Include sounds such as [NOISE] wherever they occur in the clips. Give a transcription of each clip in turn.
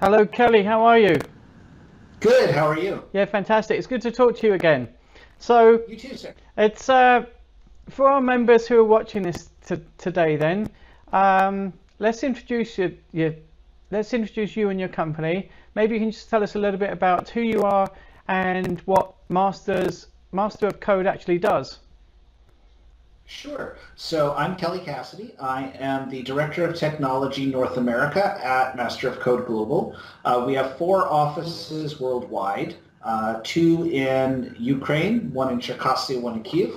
Hello, Kelly. How are you? Good. How are you? Yeah, fantastic. It's good to talk to you again. So You too, sir. it's uh, for our members who are watching this t- today. Then um, let's introduce you, you. Let's introduce you and your company. Maybe you can just tell us a little bit about who you are and what Masters Master of Code actually does. Sure. So I'm Kelly Cassidy. I am the Director of Technology North America at Master of Code Global. Uh, we have four offices worldwide, uh, two in Ukraine, one in Cherkasy, one in Kiev.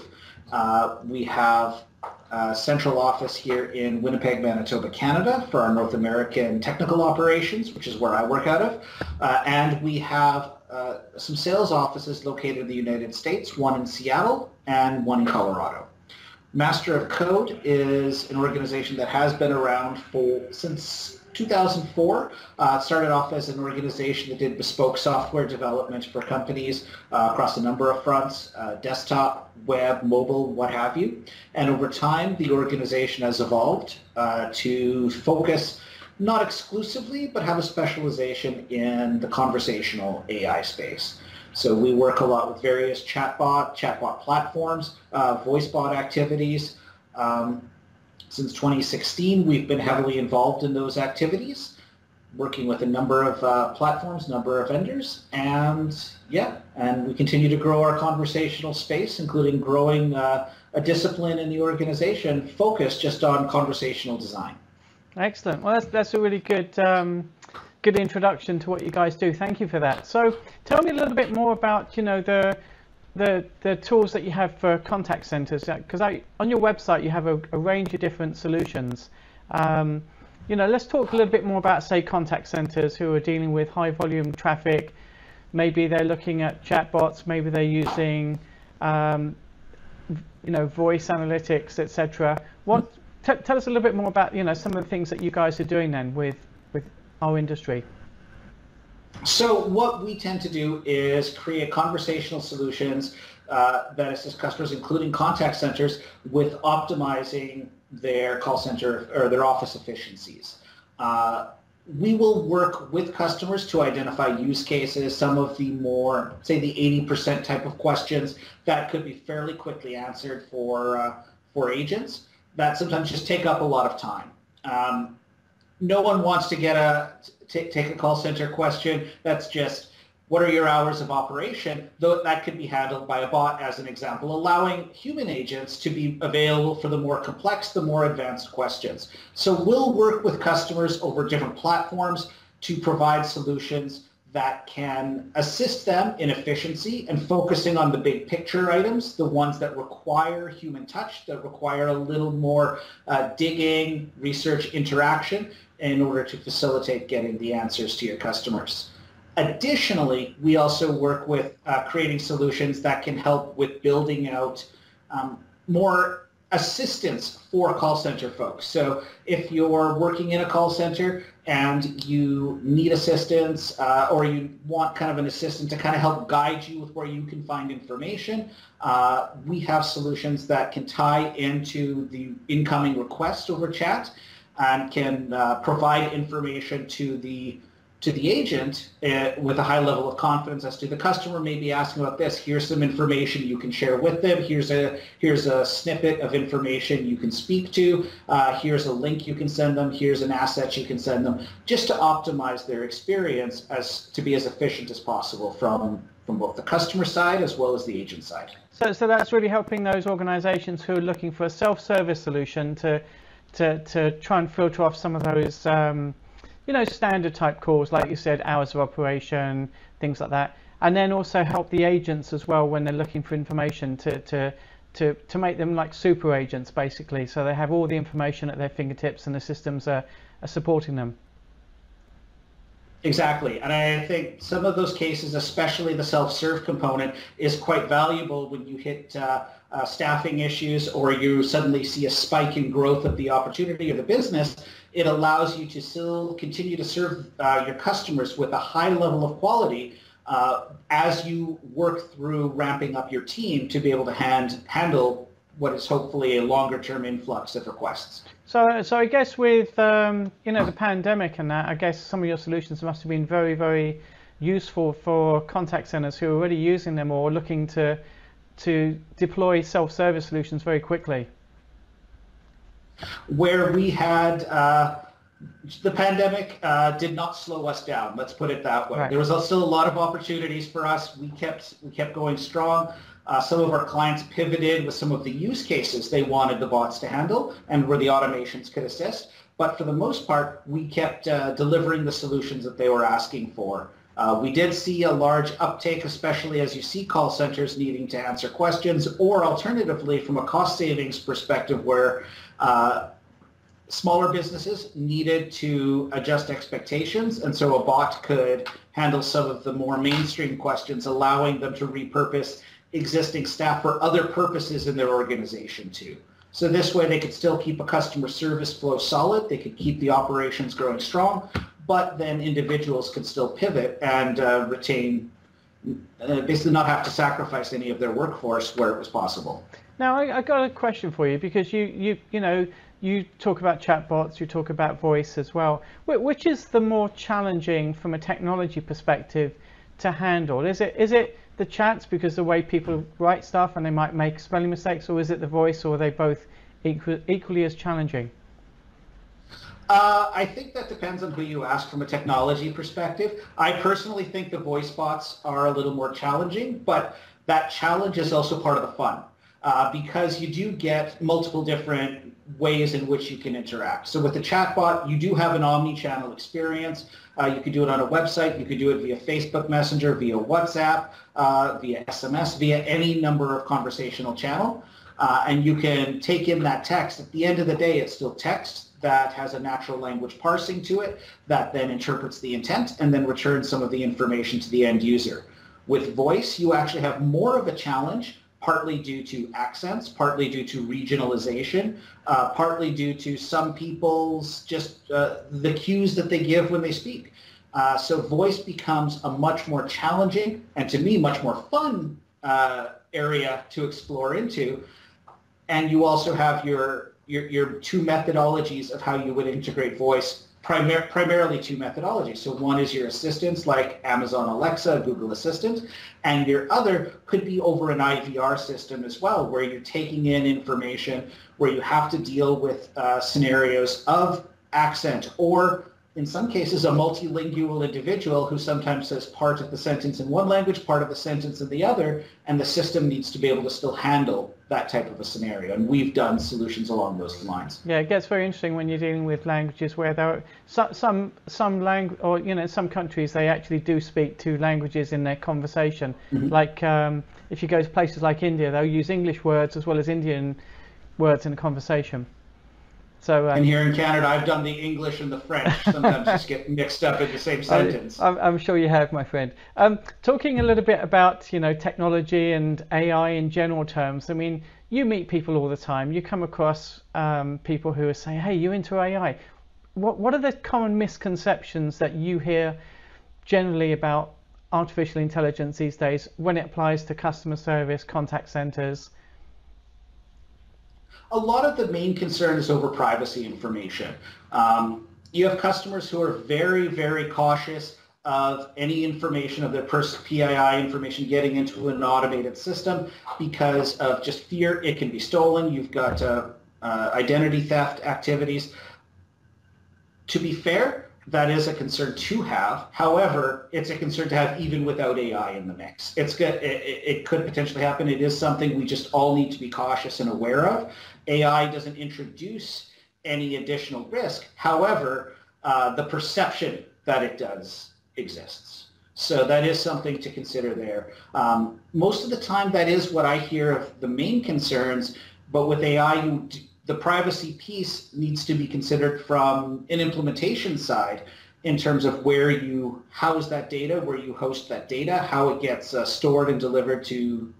Uh, we have a central office here in Winnipeg, Manitoba, Canada for our North American technical operations, which is where I work out of. Uh, and we have uh, some sales offices located in the United States, one in Seattle and one in Colorado. Master of Code is an organization that has been around for since 2004. Uh, started off as an organization that did bespoke software development for companies uh, across a number of fronts, uh, desktop, web, mobile, what have you. And over time, the organization has evolved uh, to focus not exclusively, but have a specialization in the conversational AI space. So we work a lot with various chatbot, chatbot platforms, uh, voice bot activities. Um, since 2016, we've been heavily involved in those activities, working with a number of uh, platforms, number of vendors, and yeah, and we continue to grow our conversational space, including growing uh, a discipline in the organization focused just on conversational design. Excellent. Well, that's that's a really good um, good introduction to what you guys do. Thank you for that. So, tell me a little bit more about you know the the the tools that you have for contact centers because I on your website you have a, a range of different solutions. Um, you know, let's talk a little bit more about say contact centers who are dealing with high volume traffic. Maybe they're looking at chatbots. Maybe they're using um, you know voice analytics, etc. What tell us a little bit more about you know some of the things that you guys are doing then with with our industry. So what we tend to do is create conversational solutions uh, that assist customers, including contact centers, with optimizing their call center or their office efficiencies. Uh, we will work with customers to identify use cases, some of the more, say the 80% type of questions that could be fairly quickly answered for, uh, for agents that sometimes just take up a lot of time. Um, no one wants to get a t- take a call center question. That's just what are your hours of operation? Though that could be handled by a bot as an example allowing human agents to be available for the more complex the more advanced questions. So we'll work with customers over different platforms to provide solutions that can assist them in efficiency and focusing on the big picture items, the ones that require human touch, that require a little more uh, digging, research, interaction in order to facilitate getting the answers to your customers. Additionally, we also work with uh, creating solutions that can help with building out um, more assistance for call center folks. So if you're working in a call center and you need assistance uh, or you want kind of an assistant to kind of help guide you with where you can find information, uh, we have solutions that can tie into the incoming request over chat and can uh, provide information to the to the agent uh, with a high level of confidence as to the customer may be asking about this. Here's some information you can share with them. Here's a here's a snippet of information you can speak to. Uh, here's a link you can send them. Here's an asset you can send them, just to optimize their experience as to be as efficient as possible from from both the customer side as well as the agent side. So, so that's really helping those organisations who are looking for a self-service solution to to to try and filter off some of those. Um, you know, standard type calls, like you said, hours of operation, things like that, and then also help the agents as well when they're looking for information to to to, to make them like super agents basically, so they have all the information at their fingertips and the systems are, are supporting them. Exactly. And I think some of those cases, especially the self-serve component, is quite valuable when you hit uh, uh, staffing issues or you suddenly see a spike in growth of the opportunity or the business. It allows you to still continue to serve uh, your customers with a high level of quality uh, as you work through ramping up your team to be able to hand, handle what is hopefully a longer term influx of requests. So, so I guess with um, you know the pandemic and that, I guess some of your solutions must have been very, very useful for contact centers who are already using them or looking to to deploy self-service solutions very quickly. Where we had uh, the pandemic uh, did not slow us down. Let's put it that way. Right. There was still a lot of opportunities for us. We kept we kept going strong. Uh, some of our clients pivoted with some of the use cases they wanted the bots to handle and where the automations could assist. But for the most part, we kept uh, delivering the solutions that they were asking for. Uh, we did see a large uptake, especially as you see call centers needing to answer questions, or alternatively, from a cost savings perspective, where uh, smaller businesses needed to adjust expectations, and so a bot could handle some of the more mainstream questions, allowing them to repurpose existing staff for other purposes in their organization too. So this way they could still keep a customer service flow solid, they could keep the operations growing strong, but then individuals could still pivot and uh, retain, uh, basically not have to sacrifice any of their workforce where it was possible. Now I, I got a question for you because you, you, you know, you talk about chatbots, you talk about voice as well. Which is the more challenging from a technology perspective to handle? Is it is it the chats because the way people write stuff and they might make spelling mistakes, or is it the voice, or are they both equal, equally as challenging? Uh, I think that depends on who you ask from a technology perspective. I personally think the voice bots are a little more challenging, but that challenge is also part of the fun uh, because you do get multiple different ways in which you can interact. So with the chatbot, you do have an omni-channel experience. Uh, you could do it on a website. You could do it via Facebook Messenger, via WhatsApp, uh, via SMS, via any number of conversational channel. Uh, and you can take in that text. At the end of the day, it's still text that has a natural language parsing to it that then interprets the intent and then returns some of the information to the end user. With voice, you actually have more of a challenge partly due to accents, partly due to regionalization, uh, partly due to some people's just uh, the cues that they give when they speak. Uh, so voice becomes a much more challenging and to me much more fun uh, area to explore into. And you also have your, your, your two methodologies of how you would integrate voice primar- primarily two methodologies. So one is your assistants like Amazon Alexa, Google Assistant, and your other could be over an IVR system as well, where you're taking in information, where you have to deal with uh, scenarios of accent or in some cases, a multilingual individual who sometimes says part of the sentence in one language, part of the sentence in the other, and the system needs to be able to still handle that type of a scenario. And we've done solutions along those lines. Yeah, it gets very interesting when you're dealing with languages where there are some some, some language, or you know, some countries they actually do speak two languages in their conversation. Mm-hmm. Like um, if you go to places like India, they'll use English words as well as Indian words in a conversation. So, um, and here in Canada, I've done the English and the French. Sometimes just get mixed up in the same [LAUGHS] sentence. I, I'm sure you have, my friend. Um, talking a little bit about you know technology and AI in general terms. I mean, you meet people all the time. You come across um, people who are saying, "Hey, you into AI?" What What are the common misconceptions that you hear generally about artificial intelligence these days when it applies to customer service, contact centers? A lot of the main concern is over privacy information. Um, you have customers who are very, very cautious of any information of their personal PII information getting into an automated system because of just fear it can be stolen. You've got uh, uh, identity theft activities. To be fair, that is a concern to have. However, it's a concern to have even without AI in the mix. It's good. It, it, could potentially happen. It is something we just all need to be cautious and aware of. AI doesn't introduce any additional risk. However, uh, the perception that it does exists. So that is something to consider there. Um, most of the time, that is what I hear of the main concerns. But with AI, you the privacy piece needs to be considered from an implementation side in terms of where you house that data, where you host that data, how it gets uh, stored and delivered to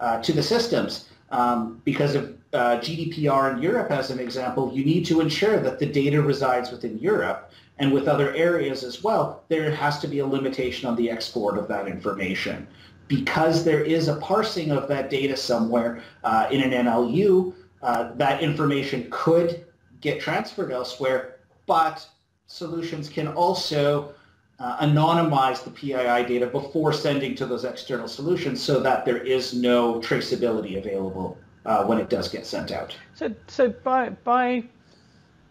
uh, to the systems. Um, because of uh, GDPR in Europe, as an example, you need to ensure that the data resides within Europe and with other areas as well. There has to be a limitation on the export of that information. Because there is a parsing of that data somewhere uh, in an NLU, uh, that information could get transferred elsewhere, but solutions can also uh, anonymize the PII data before sending to those external solutions so that there is no traceability available uh, when it does get sent out. So, so by by,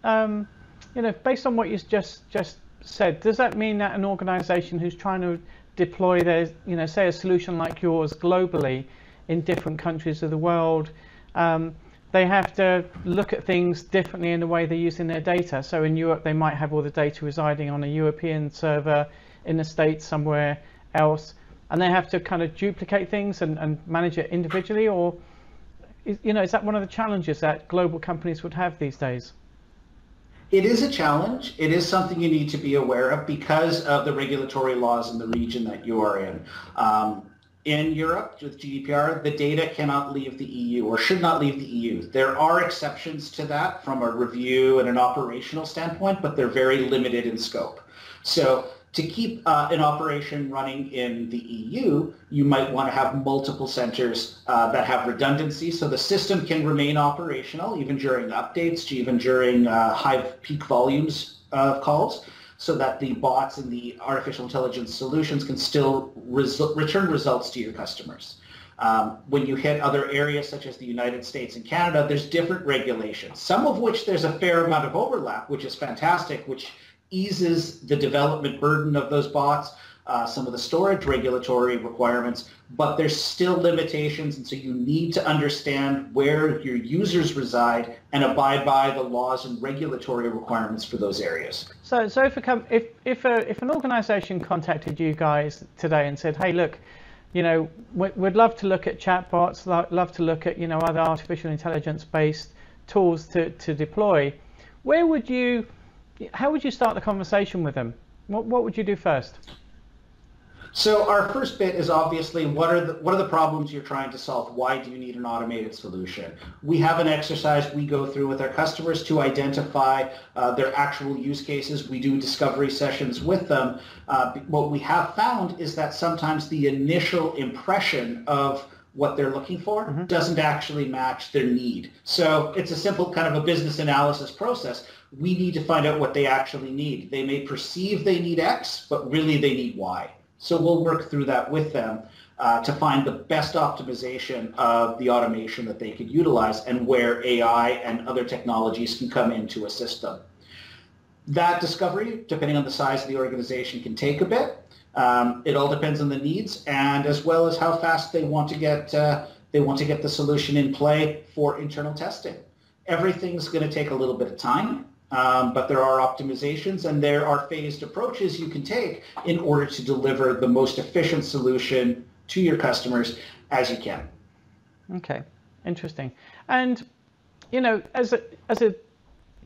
um, you know, based on what you just just said, does that mean that an organisation who's trying to deploy their, you know, say a solution like yours globally in different countries of the world, um, they have to look at things differently in the way they're using their data. So in Europe, they might have all the data residing on a European server in the States somewhere else, and they have to kind of duplicate things and, and manage it individually, or is, you know, is that one of the challenges that global companies would have these days? It is a challenge. It is something you need to be aware of because of the regulatory laws in the region that you are in. Um, in Europe with GDPR, the data cannot leave the EU or should not leave the EU. There are exceptions to that from a review and an operational standpoint, but they're very limited in scope. So to keep uh, an operation running in the EU, you might want to have multiple centers uh, that have redundancy so the system can remain operational even during updates, even during uh, high peak volumes of calls so that the bots and the artificial intelligence solutions can still resu- return results to your customers. Um, when you hit other areas such as the United States and Canada, there's different regulations, some of which there's a fair amount of overlap, which is fantastic, which eases the development burden of those bots, uh, some of the storage regulatory requirements, but there's still limitations, and so you need to understand where your users reside and abide by the laws and regulatory requirements for those areas. So, so if a, if if a, if an organisation contacted you guys today and said, "Hey, look, you know, we'd love to look at chatbots, love to look at you know other artificial intelligence-based tools to to deploy," where would you, how would you start the conversation with them? What what would you do first? So our first bit is obviously what are the what are the problems you're trying to solve? Why do you need an automated solution? We have an exercise we go through with our customers to identify uh, their actual use cases. We do discovery sessions with them. Uh, what we have found is that sometimes the initial impression of what they're looking for mm-hmm. doesn't actually match their need. So it's a simple kind of a business analysis process. We need to find out what they actually need. They may perceive they need X, but really they need Y. So we'll work through that with them uh, to find the best optimization of the automation that they could utilize and where AI and other technologies can come into a system. That discovery, depending on the size of the organization, can take a bit. Um, it all depends on the needs and as well as how fast they want to get uh, they want to get the solution in play for internal testing. Everything's going to take a little bit of time. Um, but there are optimizations and there are phased approaches you can take in order to deliver the most efficient solution to your customers as you can. Okay, interesting. And you know, as a as a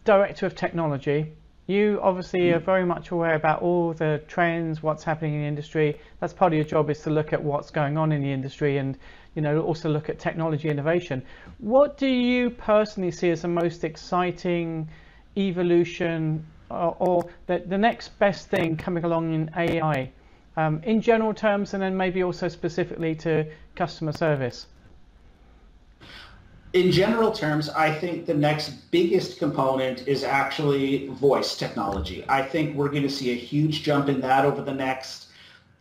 director of technology, you obviously are very much aware about all the trends, what's happening in the industry. That's part of your job is to look at what's going on in the industry and you know also look at technology innovation. What do you personally see as the most exciting evolution or, or the, the next best thing coming along in AI um, in general terms and then maybe also specifically to customer service? In general terms, I think the next biggest component is actually voice technology. I think we're going to see a huge jump in that over the next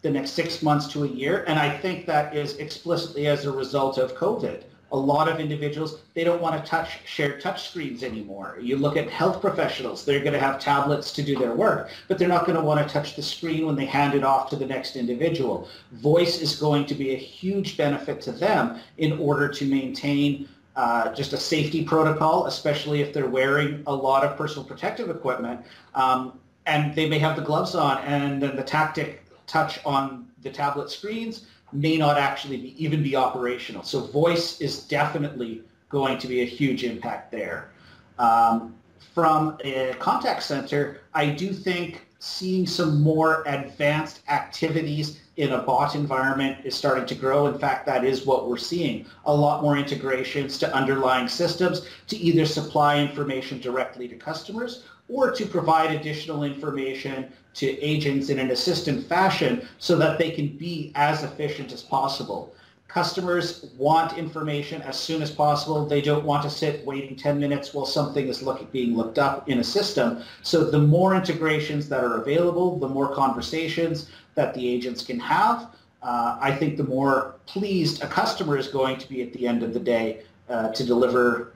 the next six months to a year, and I think that is explicitly as a result of COVID a lot of individuals, they don't want to touch share touch screens anymore. You look at health professionals, they're going to have tablets to do their work, but they're not going to want to touch the screen when they hand it off to the next individual. Voice is going to be a huge benefit to them in order to maintain uh, just a safety protocol, especially if they're wearing a lot of personal protective equipment. Um, and they may have the gloves on and then the tactic touch on the tablet screens may not actually be, even be operational. So voice is definitely going to be a huge impact there. Um, from a contact center, I do think seeing some more advanced activities in a bot environment is starting to grow. In fact, that is what we're seeing. A lot more integrations to underlying systems to either supply information directly to customers or to provide additional information to agents in an assistant fashion so that they can be as efficient as possible. Customers want information as soon as possible. They don't want to sit waiting 10 minutes while something is look, being looked up in a system. So the more integrations that are available, the more conversations that the agents can have, uh, I think the more pleased a customer is going to be at the end of the day uh, to deliver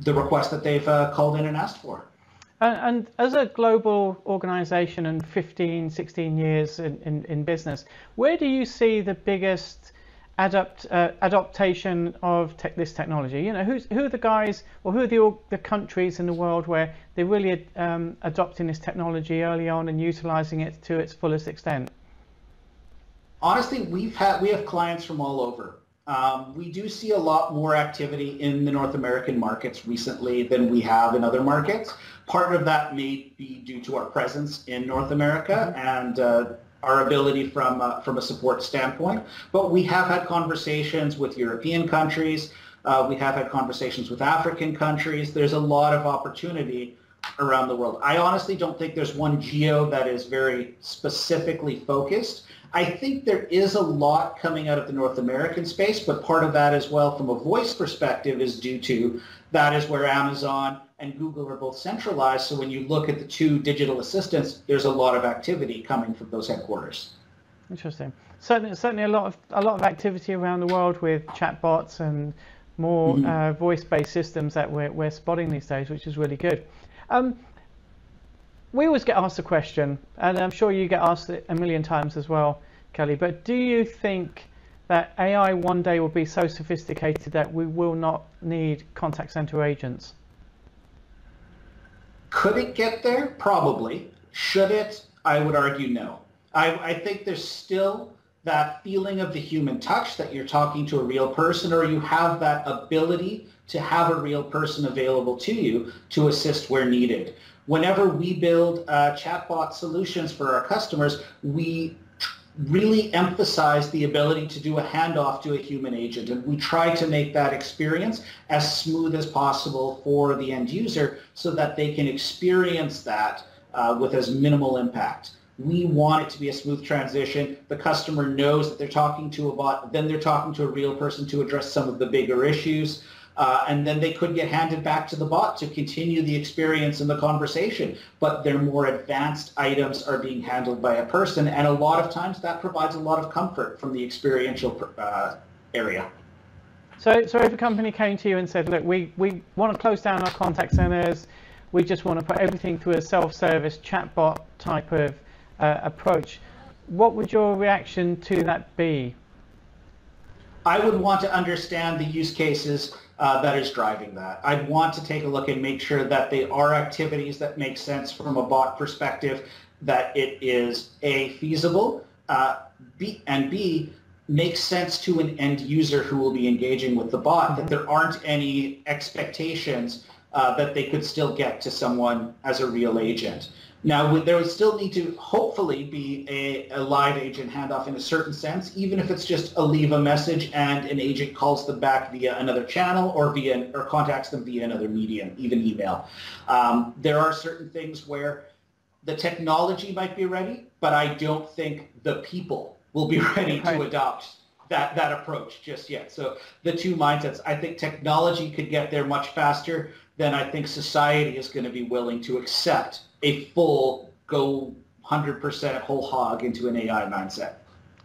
the request that they've uh, called in and asked for. And, and, as a global organization and 15, 16 years in, in, in business, where do you see the biggest adapt, uh, adaptation of this technology? You know, who's, who are the guys or who are the, the countries in the world where they're really um, adopting this technology early on and utilizing it to its fullest extent? Honestly, we've had we have clients from all over. Um, we do see a lot more activity in the North American markets recently than we have in other markets. Part of that may be due to our presence in North America mm -hmm. and uh, our ability from uh, from a support standpoint. But we have had conversations with European countries. Uh, we have had conversations with African countries. There's a lot of opportunity around the world. I honestly don't think there's one geo that is very specifically focused. I think there is a lot coming out of the North American space, but part of that as well from a voice perspective is due to that is where Amazon and Google are both centralized. So when you look at the two digital assistants, there's a lot of activity coming from those headquarters. Interesting. Certainly, certainly a lot of a lot of activity around the world with chatbots and more mm-hmm. uh, voice-based systems that we're, we're spotting these days, which is really good. Um, we always get asked a question, and I'm sure you get asked it a million times as well, Kelly. But do you think that AI one day will be so sophisticated that we will not need contact center agents? Could it get there? Probably. Should it? I would argue no. I, I think there's still that feeling of the human touch that you're talking to a real person or you have that ability to have a real person available to you to assist where needed. Whenever we build uh, chatbot solutions for our customers, we really emphasize the ability to do a handoff to a human agent. And we try to make that experience as smooth as possible for the end user so that they can experience that uh, with as minimal impact. We want it to be a smooth transition. The customer knows that they're talking to a bot, then they're talking to a real person to address some of the bigger issues. Uh, and then they could get handed back to the bot to continue the experience and the conversation. But their more advanced items are being handled by a person, and a lot of times that provides a lot of comfort from the experiential uh, area. So, so if a company came to you and said, look, we, we want to close down our contact centers, we just want to put everything through a self-service chatbot type of uh, approach, what would your reaction to that be? I would want to understand the use cases uh, that is driving that. I'd want to take a look and make sure that they are activities that make sense from a bot perspective, that it is A, feasible, uh, B, and B, makes sense to an end user who will be engaging with the bot, that there aren't any expectations uh, that they could still get to someone as a real agent. Now, there would still need to hopefully be a, a, live agent handoff in a certain sense, even if it's just a leave a message and an agent calls them back via another channel or via or contacts them via another medium, even email. Um, there are certain things where the technology might be ready, but I don't think the people will be [LAUGHS] ready to adopt that, that approach just yet. So the two mindsets, I think technology could get there much faster than I think society is going to be willing to accept a full go 100% whole hog into an AI mindset.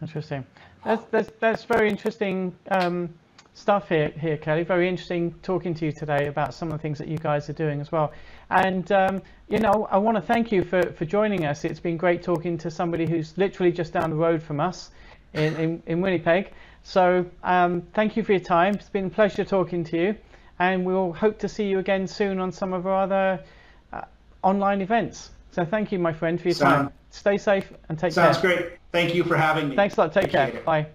Interesting. That's, that's, that's very interesting um, stuff here, here, Kelly. Very interesting talking to you today about some of the things that you guys are doing as well. And, um, you know, I want to thank you for, for joining us. It's been great talking to somebody who's literally just down the road from us in, in, in Winnipeg. So um, thank you for your time. It's been a pleasure talking to you. And we'll hope to see you again soon on some of our other online events. So thank you, my friend, for your Sound, time. Stay safe and take sounds care. Sounds great. Thank you for having me. Thanks a lot. Take Appreciate care. It. Bye.